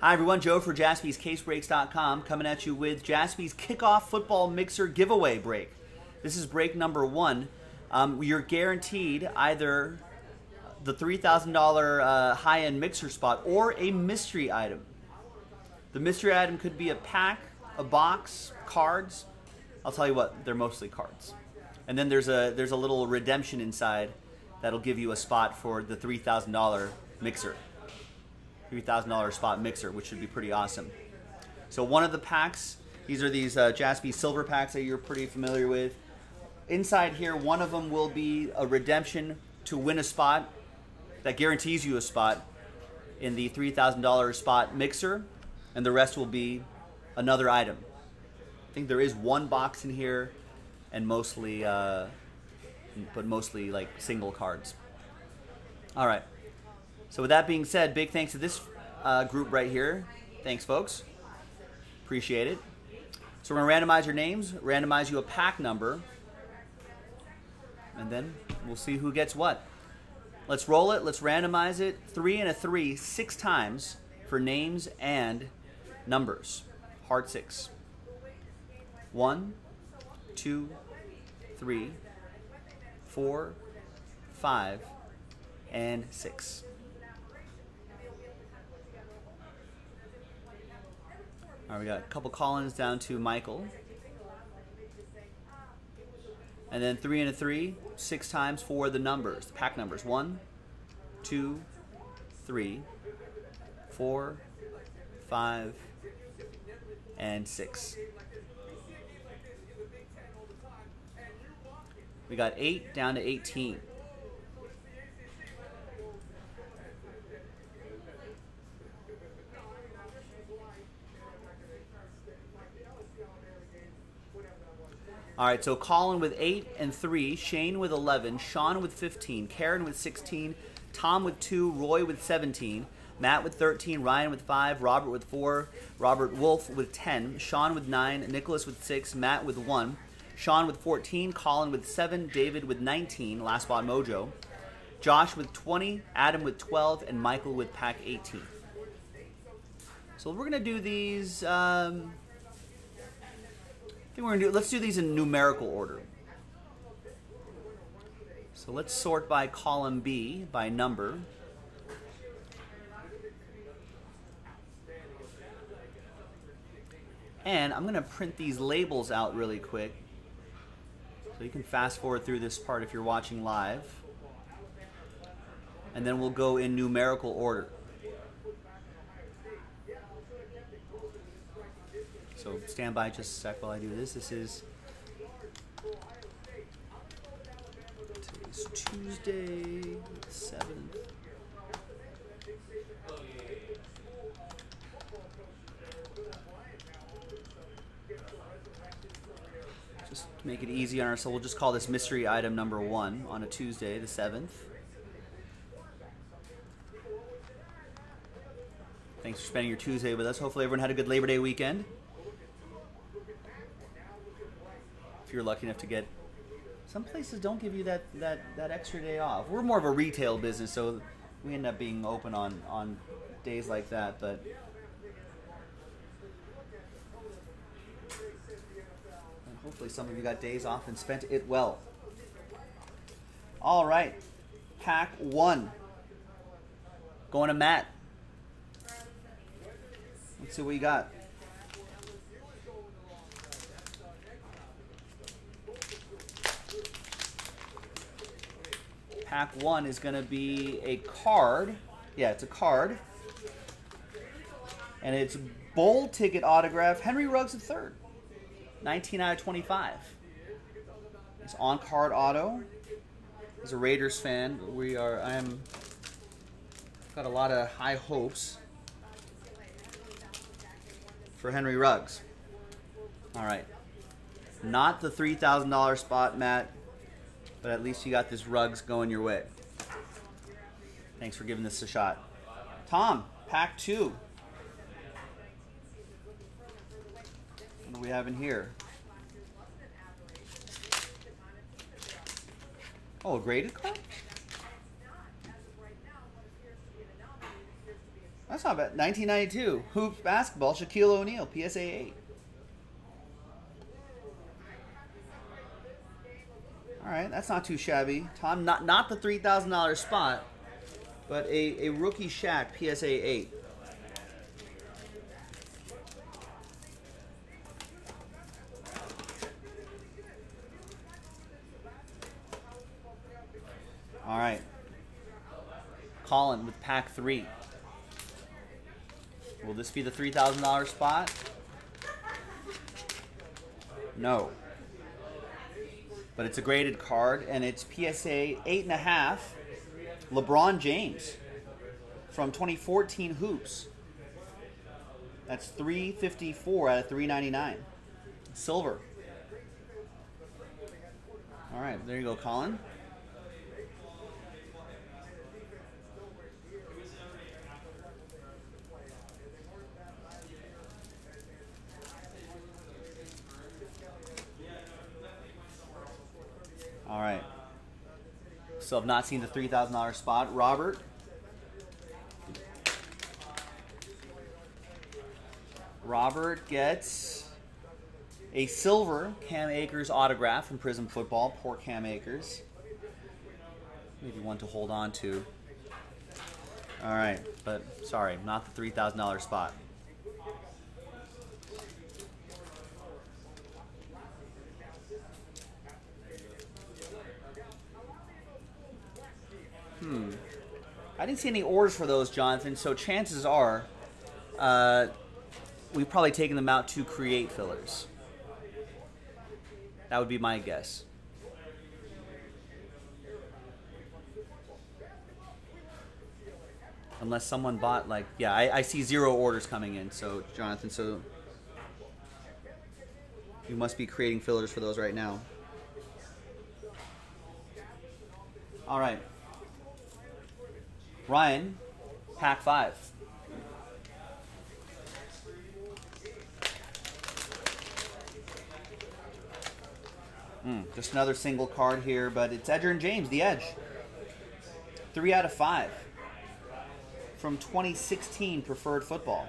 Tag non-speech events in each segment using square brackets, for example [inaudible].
Hi, everyone. Joe for jaspyscasebreaks.com coming at you with Jaspy's Kickoff Football Mixer Giveaway Break. This is break number one. Um, you're guaranteed either the $3,000 uh, high end mixer spot or a mystery item. The mystery item could be a pack, a box, cards. I'll tell you what, they're mostly cards. And then there's a there's a little redemption inside that'll give you a spot for the $3,000 mixer. $3,000 spot mixer, which should be pretty awesome. So one of the packs, these are these uh, Jaspy silver packs that you're pretty familiar with. Inside here, one of them will be a redemption to win a spot that guarantees you a spot in the $3,000 spot mixer, and the rest will be another item. I think there is one box in here, and mostly, uh, but mostly like single cards. All right. So with that being said, big thanks to this uh, group right here. Thanks, folks. Appreciate it. So we're gonna randomize your names, randomize you a pack number, and then we'll see who gets what. Let's roll it. Let's randomize it. Three and a three, six times for names and numbers. Heart six. One, two, three, four, five, and six. All right, we got a couple Collins down to Michael. And then three and a three, six times for the numbers, the pack numbers. One, two, three, four, five, and six. We got eight down to 18. All right, so Colin with 8 and 3, Shane with 11, Sean with 15, Karen with 16, Tom with 2, Roy with 17, Matt with 13, Ryan with 5, Robert with 4, Robert Wolf with 10, Sean with 9, Nicholas with 6, Matt with 1, Sean with 14, Colin with 7, David with 19, Last Spot Mojo, Josh with 20, Adam with 12, and Michael with pack 18. So we're going to do these... Um, think we're gonna do. Let's do these in numerical order. So let's sort by column B by number. And I'm going to print these labels out really quick. So you can fast forward through this part if you're watching live. And then we'll go in numerical order. So stand by just a sec while I do this. This is today's Tuesday, 7th. Just make it easy on ourselves, we'll just call this mystery item number one on a Tuesday, the 7th. Thanks for spending your Tuesday with us. Hopefully everyone had a good Labor Day weekend. If you're lucky enough to get some places don't give you that, that, that extra day off. We're more of a retail business, so we end up being open on, on days like that, but hopefully some of you got days off and spent it well. All right, pack one. Going to Matt. Let's see what you got. Pack one is going to be a card. Yeah, it's a card. And it's bowl ticket autograph, Henry Ruggs III. 19 out of 25. It's on card auto. As a Raiders fan, we are I'm got a lot of high hopes for Henry Ruggs. All right. Not the $3,000 spot, Matt but at least you got this rugs going your way. Thanks for giving this a shot. Tom, pack two. What do we have in here? Oh, a graded card? That's not bad. 1992 hoops basketball. Shaquille O'Neal, PSA 8. All right, that's not too shabby. Tom, not not the three thousand dollars spot, but a, a rookie Shaq PSA 8. All right. Colin with pack three. Will this be the $3,000 spot? No. But it's a graded card, and it's PSA 8.5 LeBron James from 2014 Hoops. That's 354 out of 399. Silver. All right, there you go, Colin. All right. So I've not seen the $3,000 spot. Robert. Robert gets a silver Cam Akers autograph from Prizm Football. Poor Cam Akers. Maybe one to hold on to. All right, but sorry, not the $3,000 spot. I didn't see any orders for those, Jonathan, so chances are uh, we've probably taken them out to create fillers. That would be my guess. Unless someone bought, like, yeah, I, I see zero orders coming in, so, Jonathan, so you must be creating fillers for those right now. All right. Ryan, pack five. Mm, just another single card here, but it's Edgerrin James, the Edge. Three out of five. From 2016 Preferred Football.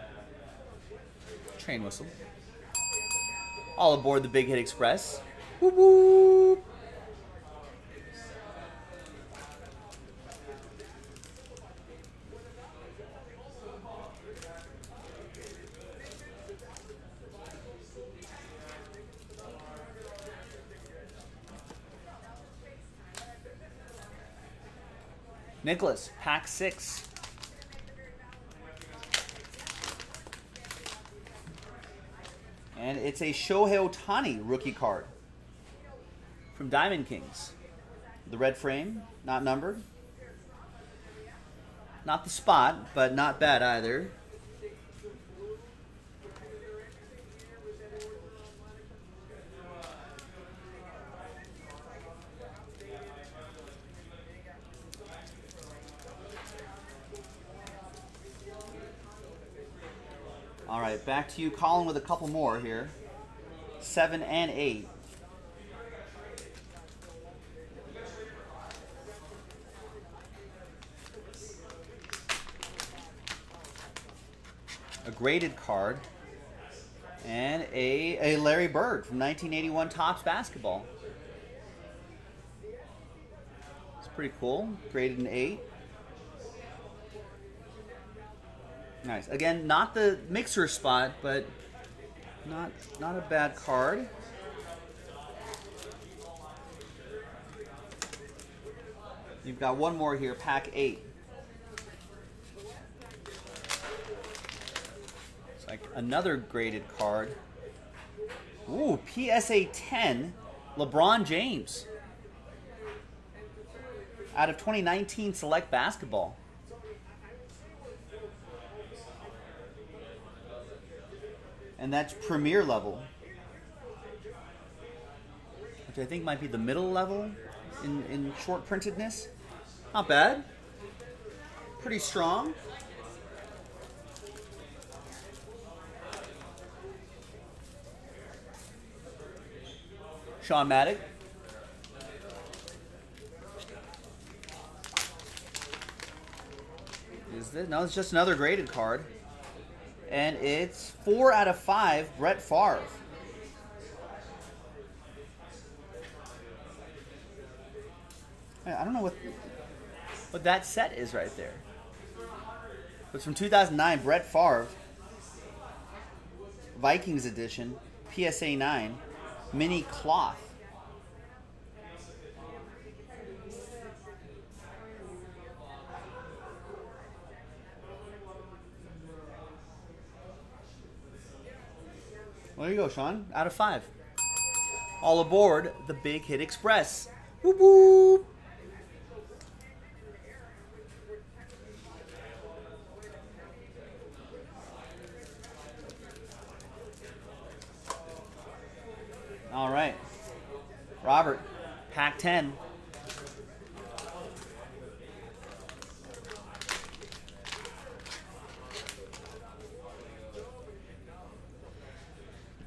Train whistle. All aboard the Big Hit Express. Whoop whoop. Nicholas, pack six. And it's a Shohei Ohtani rookie card from Diamond Kings. The red frame, not numbered. Not the spot, but not bad either. All right, back to you, Colin, with a couple more here. Seven and eight. A graded card. And a, a Larry Bird from 1981 Topps Basketball. It's pretty cool. Graded an 8. Nice. Again, not the mixer spot, but not not a bad card. You've got one more here, pack eight. It's like another graded card. Ooh, PSA 10, LeBron James. Out of 2019 Select Basketball. And that's premier level, which I think might be the middle level in, in short printedness. Not bad. Pretty strong. Sean Maddock. Is it? No, it's just another graded card. And it's four out of five, Brett Favre. I don't know what what that set is right there. It's from 2009, Brett Favre, Vikings edition, PSA 9, mini cloth. There you go, Sean. Out of five. All aboard the Big Hit Express. Whoop whoop. All right. Robert, pack 10.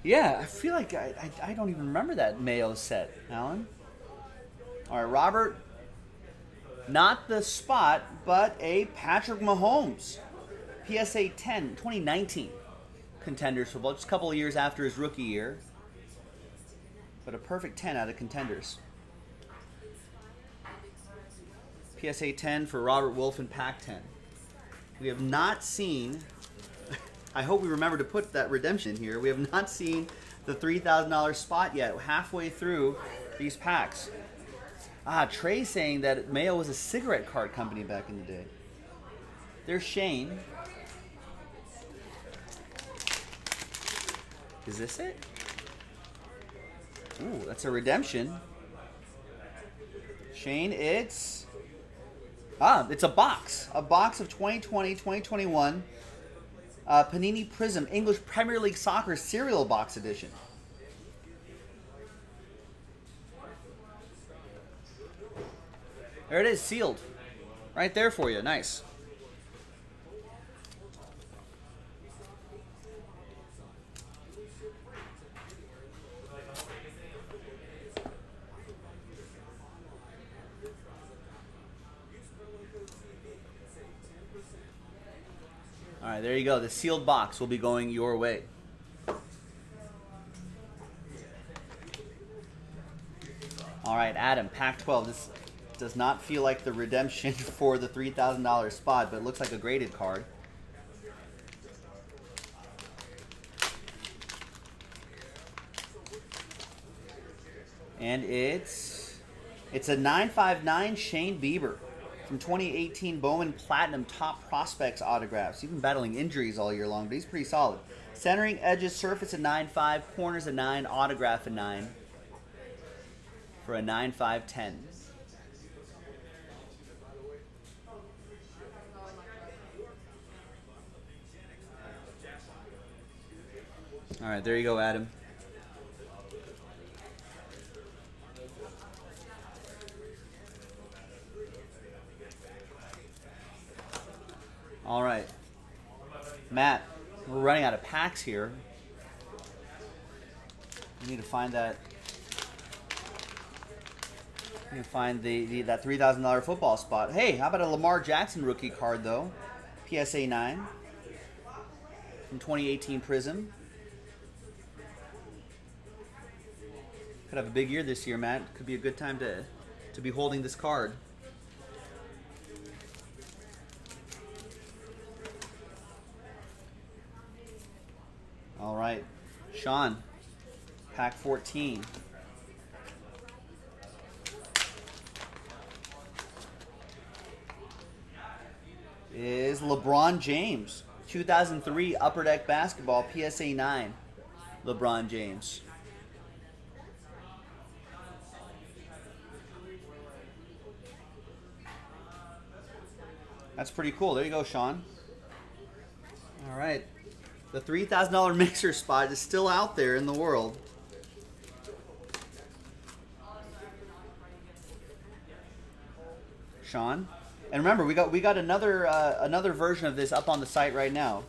Yeah, I feel like I, I, I, don't even remember that Mayo set, Alan. All right, Robert. Not the spot, but a Patrick Mahomes. PSA 10, 2019 contenders football, just a couple of years after his rookie year. But a perfect 10 out of contenders. PSA 10 for Robert Wolf and Pack 10. We have not seen I hope we remember to put that redemption here. We have not seen the $3,000 spot yet, halfway through these packs. Ah, Trey saying that Mayo was a cigarette card company back in the day. There's Shane. Is this it? Ooh, that's a redemption. Shane, it's... Ah, it's a box. A box of 2020, 2021 uh, Panini Prizm English Premier League Soccer Cereal Box Edition. There it is, sealed. Right there for you. Nice. There you go. The sealed box will be going your way. All right, Adam, Pack 12. This does not feel like the redemption [laughs] for the $3,000 spot, but it looks like a graded card. And it's it's a 959 Shane Bieber from 2018 Bowman Platinum Top Prospects autographs. He's been battling injuries all year long, but he's pretty solid. Centering edges, surface a 9.5, corners a 9, autograph a 9 for a 9.5.10. All right, there you go, Adam. All right. Matt, we're running out of packs here. We need to find that. We need to find the, the that three thousand dollar football spot. Hey, how about a Lamar Jackson rookie card though? PSA nine from 2018 Prizm. Could have a big year this year, Matt. Could be a good time to to be holding this card. All right, Sean, pack 14. Is LeBron James, 2003 Upper Deck Basketball, PSA 9. LeBron James. That's pretty cool. There you go, Sean. All right. The $3,000 mixer spot is still out there in the world. Sean. And remember, we got we got another uh, another version of this up on the site right now.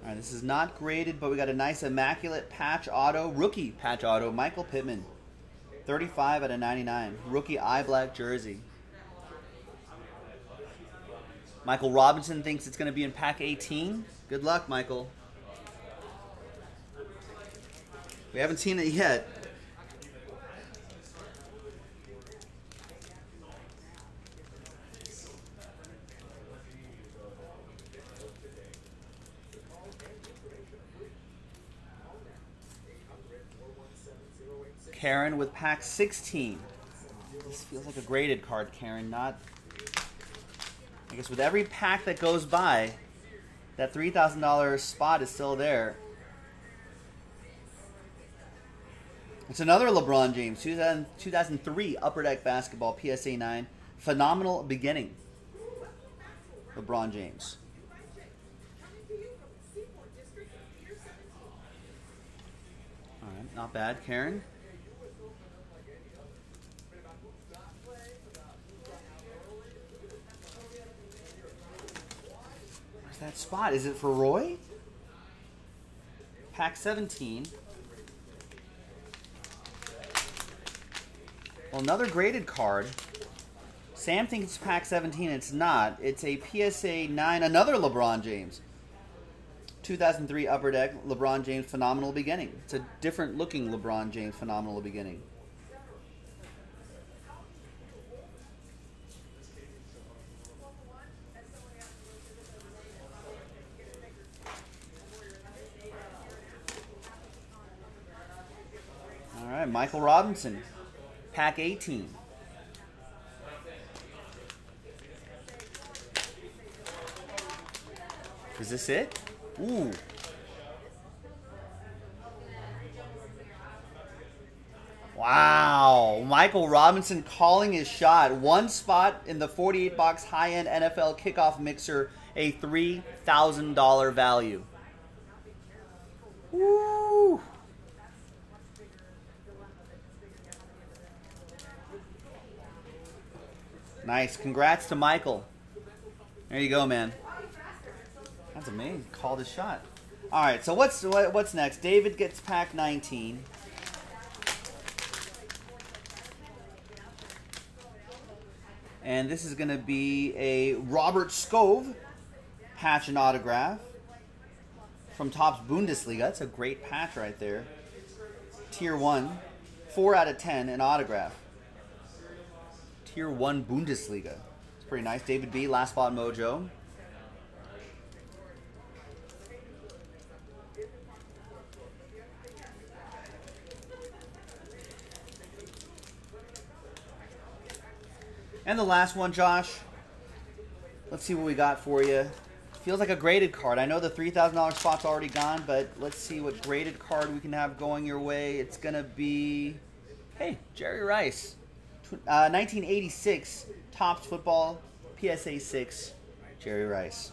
All right, this is not graded, but we got a nice immaculate patch auto, rookie patch auto, Michael Pittman. 35 out of 99. Rookie eye black jersey. Michael Robinson thinks it's going to be in pack 18. Good luck, Michael. We haven't seen it yet. Karen with pack 16. This feels like a graded card, Karen, not... I guess with every pack that goes by, that $3,000 spot is still there. It's another LeBron James, 2000, 2003 Upper Deck Basketball PSA 9. Phenomenal beginning. LeBron James. All right, not bad, Karen. That spot? Is it for Roy? Pack 17. Well, another graded card. Sam thinks it's pack 17. It's not. It's a PSA 9, another LeBron James. 2003 Upper Deck, LeBron James Phenomenal Beginning. It's a different looking LeBron James Phenomenal Beginning. Right, Michael Robinson, pack 18. Is this it? Ooh. Wow. Michael Robinson calling his shot. One spot in the 48 box high end NFL kickoff mixer, a $3,000 value. Nice. Congrats to Michael. There you go, man. That's amazing. Called his shot. All right. So what's what, what's next? David gets pack 19. And this is going to be a Robert Skov patch and autograph from Topps Bundesliga. That's a great patch right there. Tier 1. 4 out of 10 an autograph. Tier 1 Bundesliga. It's pretty nice. David B. Last Spot Mojo. And the last one, Josh. Let's see what we got for you. Feels like a graded card. I know the $3,000 spot's already gone, but let's see what graded card we can have going your way. It's going to be, hey, Jerry Rice. Uh, 1986 Topps Football PSA 6, Jerry Rice.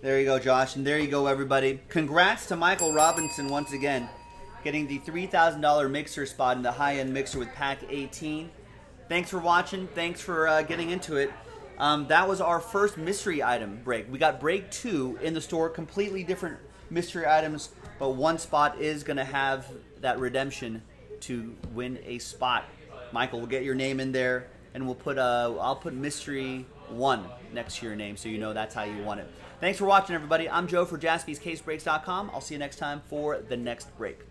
There you go, Josh. And there you go, everybody. Congrats to Michael Robinson once again, getting the $3,000 mixer spot in the high-end mixer with pack 18. Thanks for watching. Thanks for uh, getting into it. Um, that was our first mystery item break. We got break two in the store, completely different mystery items, but one spot is going to have that redemption to win a spot. Michael, we'll get your name in there, and we'll put uh, I'll put mystery one next to your name so you know that's how you want it. Thanks for watching, everybody. I'm Joe for jaspyscasebreaks.com. I'll see you next time for the next break.